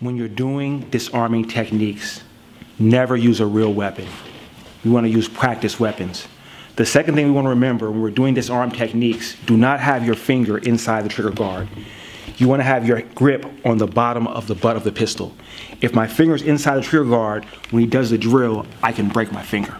When you're doing disarming techniques, never use a real weapon. We want to use practice weapons. The second thing we want to remember when we're doing disarm techniques, do not have your finger inside the trigger guard. You want to have your grip on the bottom of the butt of the pistol. If my finger's inside the trigger guard, when he does the drill, I can break my finger.